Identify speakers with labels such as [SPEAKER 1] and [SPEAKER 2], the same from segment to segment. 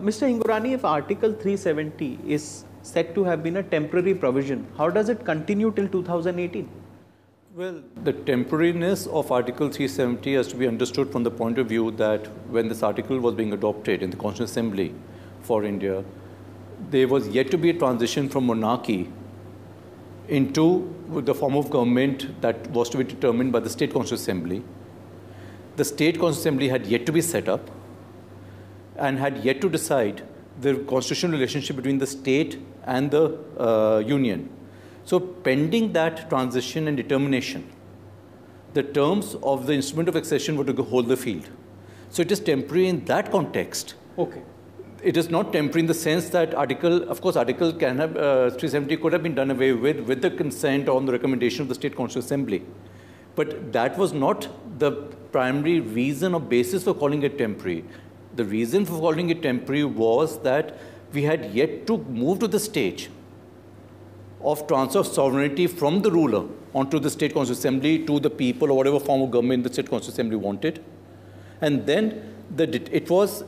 [SPEAKER 1] Mr. Hingorani, if Article 370 is said to have been a temporary provision, how does it continue till 2018?
[SPEAKER 2] Well, the temporariness of Article 370 has to be understood from the point of view that when this article was being adopted in the Constitutional Assembly for India, there was yet to be a transition from monarchy into the form of government that was to be determined by the State Constitutional Assembly. The State Constitutional Assembly had yet to be set up and had yet to decide the constitutional relationship between the state and the uh, union. So, pending that transition and determination, the terms of the instrument of accession were to hold the field. So, it is temporary in that context.
[SPEAKER 1] Okay.
[SPEAKER 2] It is not temporary in the sense that article, of course, article can have uh, 370 could have been done away with with the consent on the recommendation of the State Constitutional Assembly, but that was not the primary reason or basis for calling it temporary. The reason for calling it temporary was that we had yet to move to the stage of transfer of sovereignty from the ruler onto the state constitutional assembly to the people or whatever form of government the state constitutional assembly wanted. And then the, it was,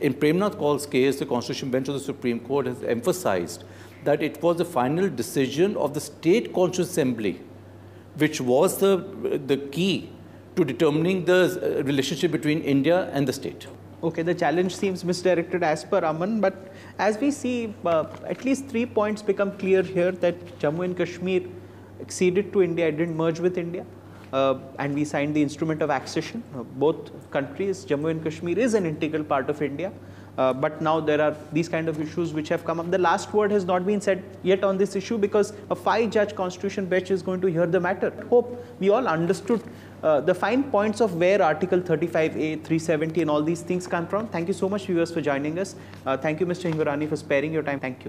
[SPEAKER 2] in Premnath Kaul's case, the constitution bench of the Supreme Court has emphasized that it was the final decision of the state constitutional assembly which was the, the key to determining the uh, relationship between India and the state.
[SPEAKER 1] Okay, the challenge seems misdirected as per Aman, but as we see, uh, at least three points become clear here that Jammu and Kashmir acceded to India, didn't merge with India. Uh, and we signed the instrument of accession. Uh, both countries, Jammu and Kashmir is an integral part of India. Uh, but now there are these kind of issues which have come up. The last word has not been said yet on this issue because a five-judge constitution bench is going to hear the matter. Hope we all understood uh, the fine points of where Article 35A, 370 and all these things come from. Thank you so much viewers for joining us. Uh, thank you Mr. Hingorani for sparing your time. Thank you.